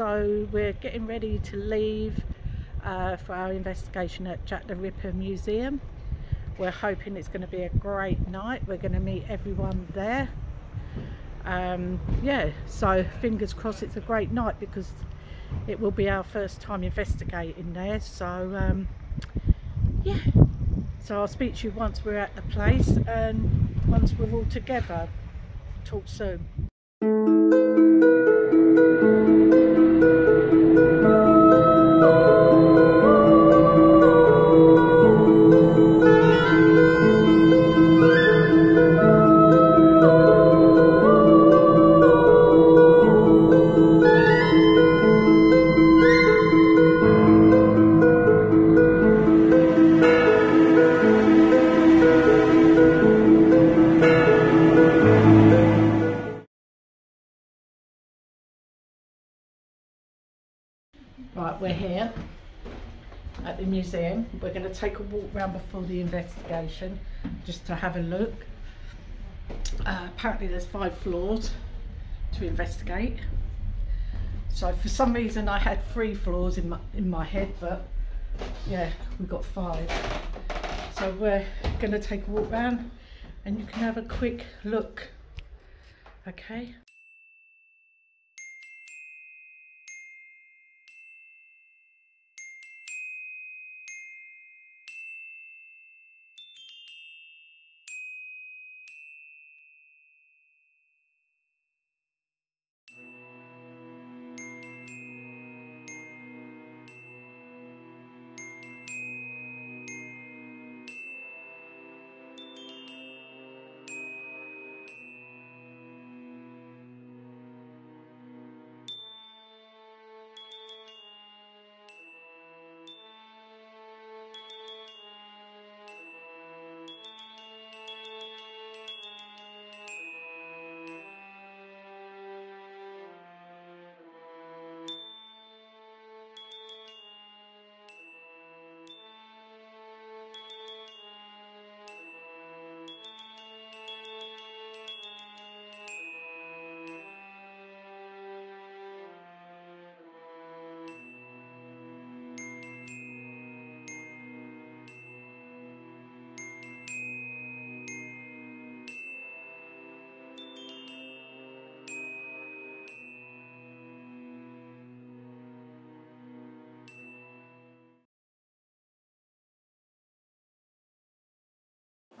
so we're getting ready to leave uh, for our investigation at Jack the Ripper Museum. We're hoping it's going to be a great night. We're going to meet everyone there. Um, yeah, so fingers crossed it's a great night because it will be our first time investigating there. So um, yeah, so I'll speak to you once we're at the place and once we're all together. Talk soon. We're going to take a walk around before the investigation just to have a look. Uh, apparently there's five floors to investigate. So for some reason I had three floors in my, in my head, but yeah, we've got five. So we're going to take a walk around and you can have a quick look. Okay.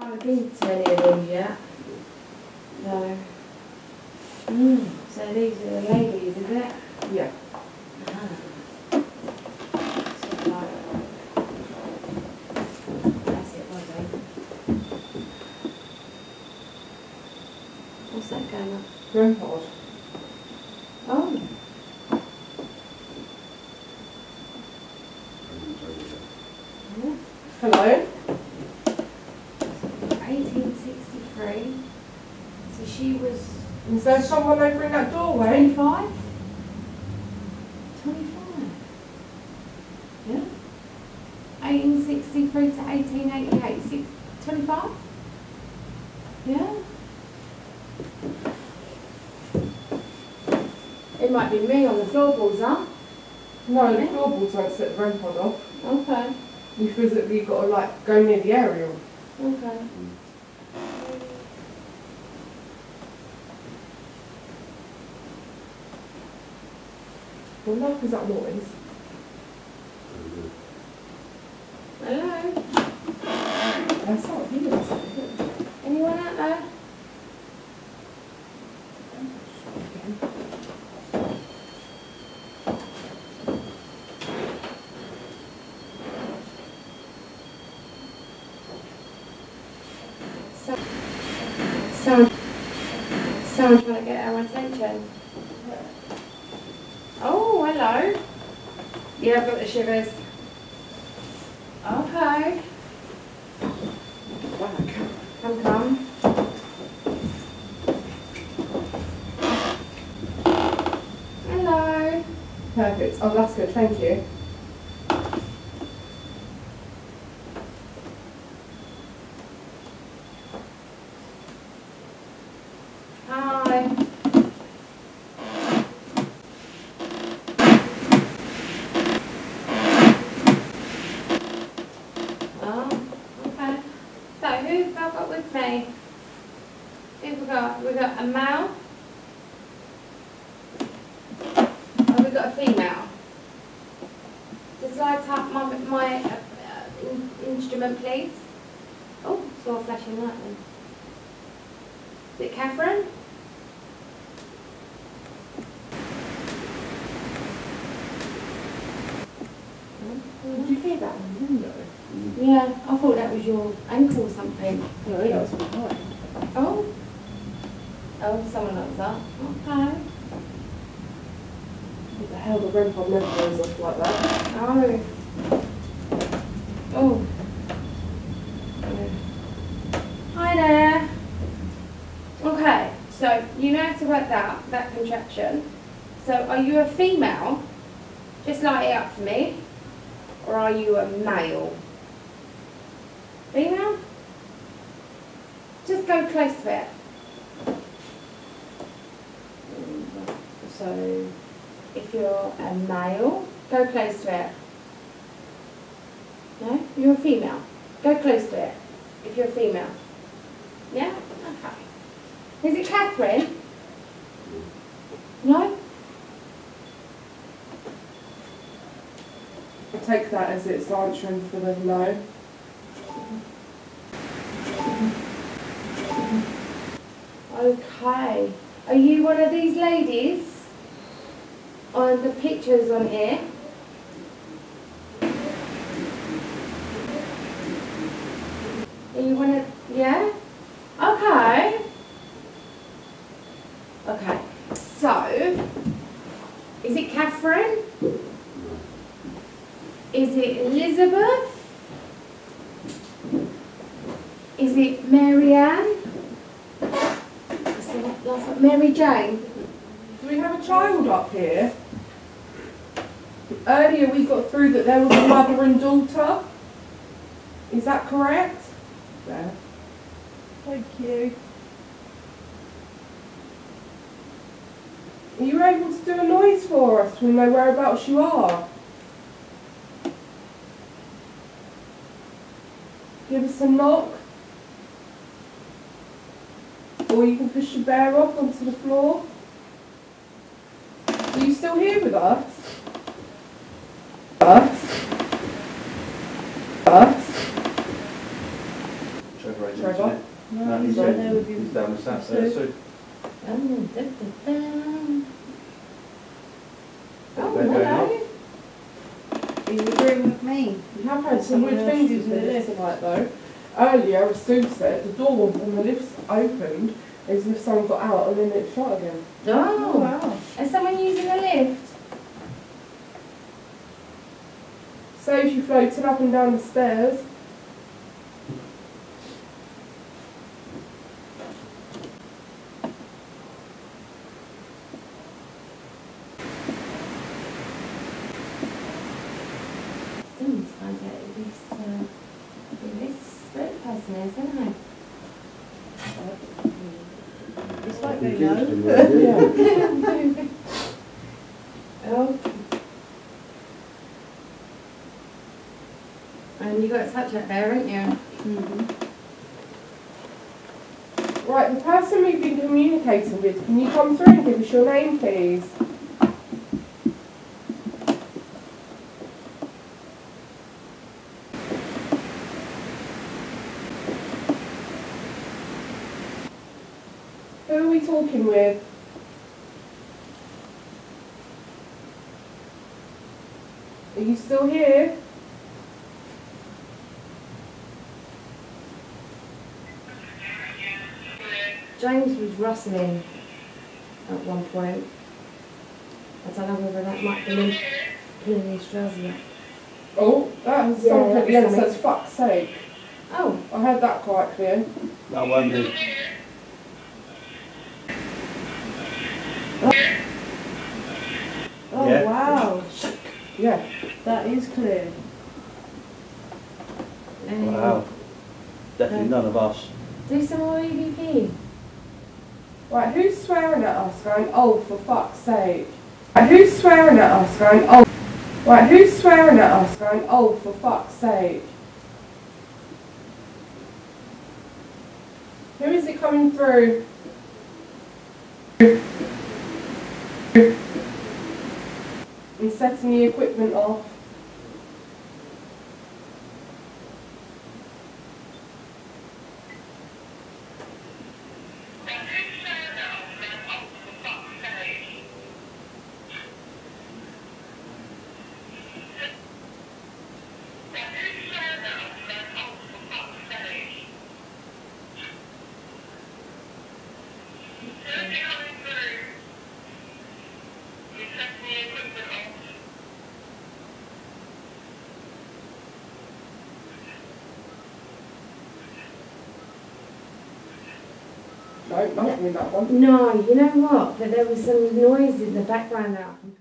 I haven't been to any of them yet. No. Mm. So these are the ladies, is it? Yeah. Ah. So like, that's it, well done. What's that going on? Oh. Yeah. Hello. 1863. So she was Is there someone over in that doorway? 25? 25. Yeah. 1863 to 1888. Six, 25? Yeah. It might be me on the floorboards, huh? No, the floorboards won't set the REM pod off. Okay. You physically got to like go near the aerial. Okay. The fuck is that noise? Hello? That's not here. Anyone out there? So, someone, someone trying to get our attention. Oh, hello. Yeah, got the shivers. Okay. Come, come. Hello. Perfect. Oh, that's good. Thank you. Hi. I got with me? Who we got? We got a male. And we got a female. Just light up my, my uh, uh, in, instrument, please. Oh, saw a flashing light then. Is it Catherine? Did you hear that on the window? Yeah, I thought that was your ankle or something. No, that was behind. Oh. Oh, someone else that. Okay. What the hell, the REM pod never goes off like that. Oh. Oh. Hi there. Okay, so you know how to work that, that contraction. So are you a female? Just light it up for me. Or are you a male? Female? Just go close to it. So if you're a male, go close to it. No? You're a female. Go close to it. If you're a female. Yeah? Okay. Is it Catherine? No? I take that as it's answering for the no. Okay. Are you one of these ladies on the pictures on here? You want to, yeah? Okay. Okay. So, is it Catherine? Is it Elizabeth? Is it last one? Mary Jane? Do we have a child up here? Earlier we got through that there was a mother and daughter. Is that correct? There. Thank you. Are you able to do a noise for us? We know whereabouts you are. Give us a knock. Or you can push your bear off onto the floor. Are you still here with us? Us? Us? Trevor Agent, Trevor? isn't it? No, he's, right uh, there with you. he's down the south there, so Oh, da, da, da. Oh, They're going hello. Are you agreeing with me? You have had some Someone weird else things in the this tonight though. Earlier, as Sue said, the door when the lift's opened, as if someone got out and then it shut again. Oh, wow. Oh, is someone using a lift? Saves you floating up and down the stairs. Still need to find out who this, uh, who this spirit person is. It's like they know. Oh. And you got such a touch up there, haven't you? Mhm. Right, the person we've been communicating with, can you come through and give us your name, please? Who are we talking with? Are you still here? James was rustling at one point. I don't know whether that might be him pulling his trousers up. Oh, that's Yeah, something. that's Yes, something. that's fuck's sake. Oh, I heard that quite clear. that won't do. Oh, Yeah. wow. Yeah. That is clear. um, Wow. Definitely none of us. Do some more EVP. Right, who's swearing at us going, oh, for fuck's sake? Right, who's swearing at us going, oh? Right, who's swearing at us going, oh, for fuck's sake? Who is it coming through? And setting the equipment off. No, not No, you know what? But there was some noise in the background can